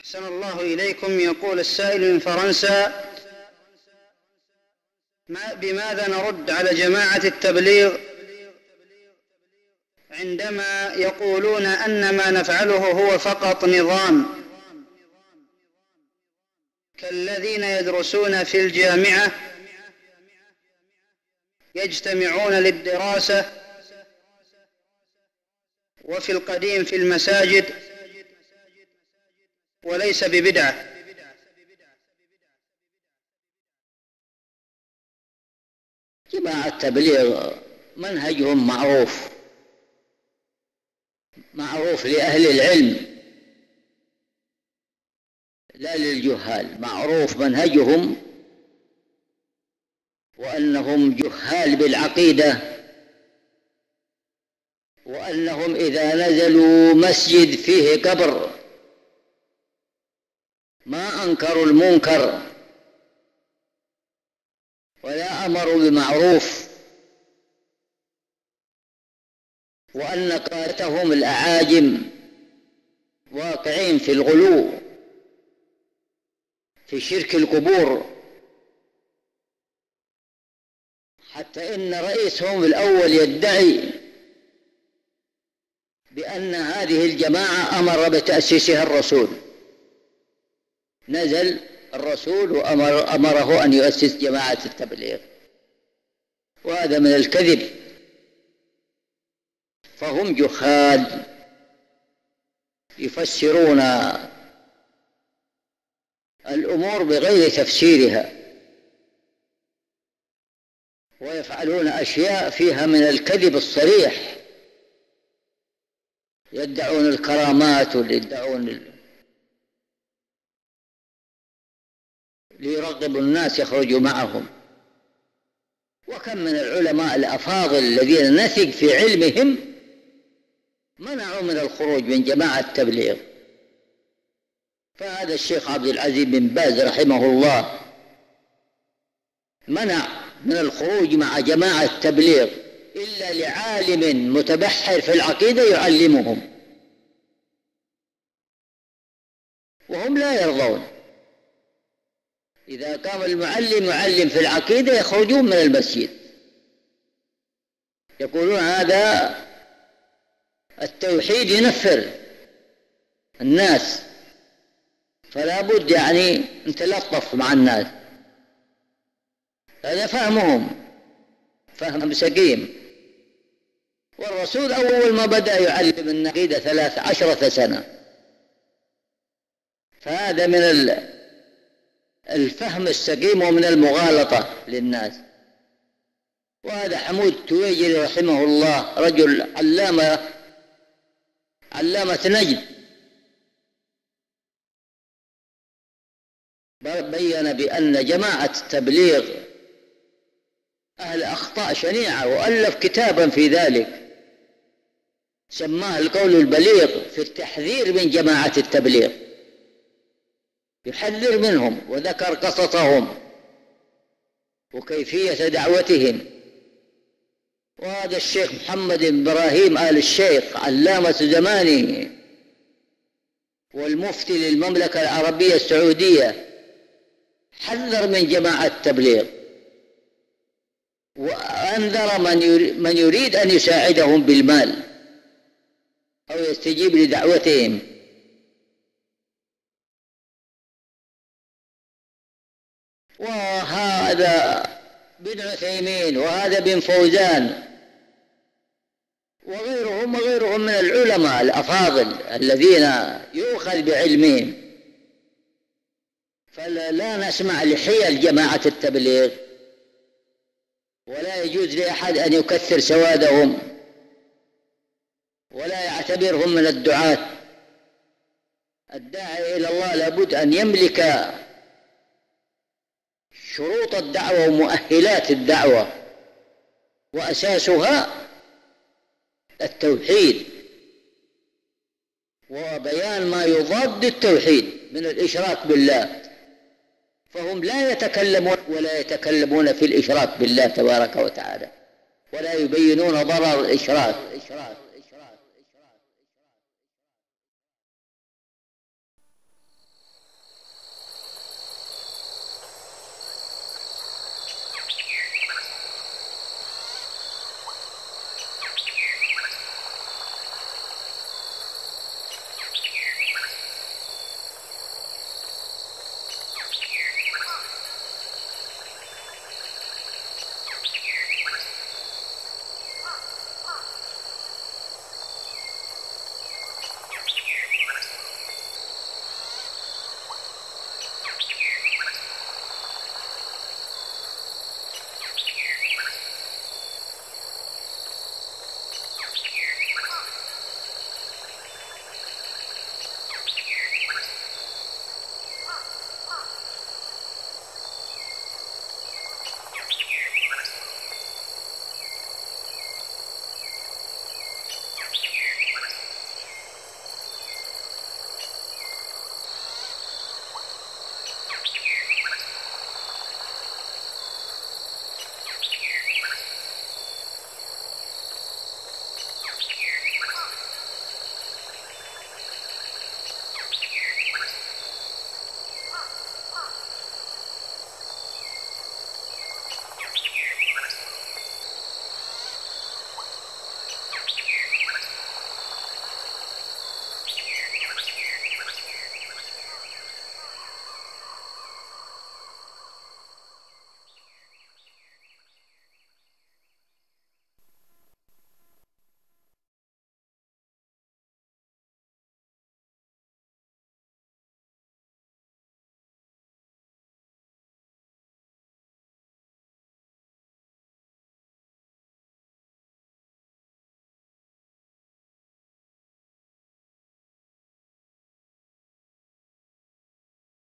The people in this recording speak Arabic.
أحسن الله إليكم. يقول السائل من فرنسا ما بماذا نرد على جماعة التبليغ عندما يقولون أن ما نفعله هو فقط نظام؟ كالذين يدرسون في الجامعة يجتمعون للدراسة وفي القديم في المساجد. وليس ببدعة. جماعة التبليغ منهجهم معروف. معروف لأهل العلم. لا للجهال. معروف منهجهم وأنهم جهال بالعقيدة. وأنهم إذا نزلوا مسجد فيه قبر. ما أنكروا المنكر ولا أمروا بمعروف وأن قادتهم الأعاجم واقعين في الغلو في شرك القبور. حتى إن رئيسهم الأول يدعي بأن هذه الجماعة أمر بتأسيسها الرسول. نزل الرسول وأمر أمره أن يؤسس جماعة التبليغ. وهذا من الكذب. فهم جهال يفسرون الأمور بغير تفسيرها. ويفعلون أشياء فيها من الكذب الصريح. يدعون الكرامات ويدعون ليرغبوا الناس يخرجوا معهم. وكم من العلماء الأفاضل الذين نثق في علمهم منعوا من الخروج من جماعة التبليغ. فهذا الشيخ عبد العزيز بن باز رحمه الله منع من الخروج مع جماعة التبليغ إلا لعالم متبحر في العقيدة يعلمهم. وهم لا يرضون إذا قام المعلم يعلم في العقيدة يخرجون من المسجد. يقولون هذا التوحيد ينفر الناس. فلا بد يعني نتلطف مع الناس. هذا فهمهم. فهم سقيم. والرسول أول ما بدأ يعلم النقيدة ثلاث عشرة سنة. فهذا من الفهم السقيم ومن المغالطة للناس. وهذا حمود التويجري رحمه الله رجل علامة علامة نجد بين بأن جماعة التبليغ أهل أخطاء شنيعة وألف كتابا في ذلك. سماه القول البليغ في التحذير من جماعة التبليغ. يحذر منهم وذكر قصصهم وكيفية دعوتهم. وهذا الشيخ محمد إبراهيم آل الشيخ علامة زمانه والمفتي للمملكة العربية السعودية حذر من جماعة التبليغ. وأنذر من يريد أن يساعدهم بالمال أو يستجيب لدعوتهم. وهذا بن عثيمين وهذا بن فوزان وغيرهم وغيرهم من العلماء الأفاضل الذين يؤخذ بعلمهم. فلا نسمع لحيل جماعة التبليغ ولا يجوز لأحد أن يكثر سوادهم ولا يعتبرهم من الدعاة. الداعي إلى الله لابد أن يملك شروط الدعوة ومؤهلات الدعوة وأساسها التوحيد وبيان ما يضاد التوحيد من الإشراك بالله. فهم لا يتكلمون ولا يتكلمون في الإشراك بالله تبارك وتعالى ولا يبينون ضرر الإشراك.